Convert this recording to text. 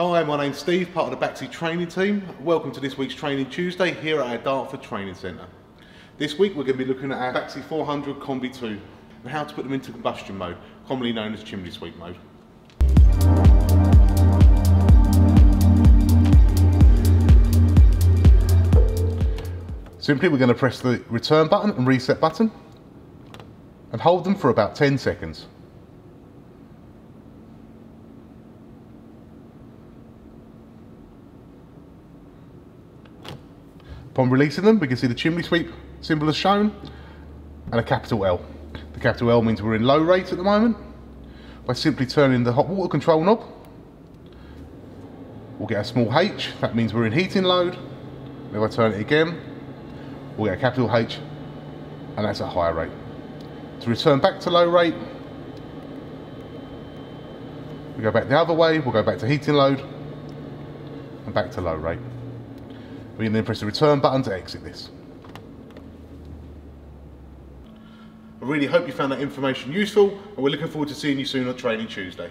Hi, my name's Steve, part of the Baxi training team. Welcome to this week's Training Tuesday here at our Dartford Training Centre. This week we're going to be looking at our Baxi 400 Combi 2 and how to put them into combustion mode, commonly known as chimney sweep mode. Simply we're going to press the return button and reset button and hold them for about 10 seconds. Upon releasing them, we can see the chimney sweep symbol as shown and a capital L. The capital L means we're in low rate at the moment. By simply turning the hot water control knob, we'll get a small H, that means we're in heating load. If I turn it again, we'll get a capital H, and that's a higher rate. To return back to low rate, we go back the other way, we'll go back to heating load, and back to low rate. We can then press the return button to exit this. I really hope you found that information useful and we're looking forward to seeing you soon on Training Tuesday.